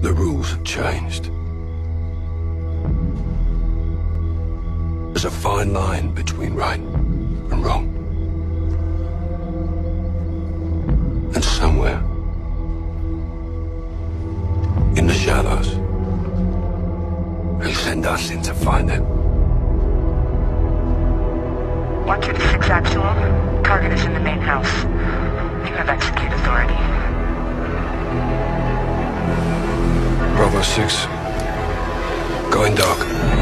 The rules have changed. There's a fine line between right and wrong. And somewhere, in the shadows, they send us in to find it. Watcher to 6 Actual. Target is in the main house. Bravo 6. Going dark.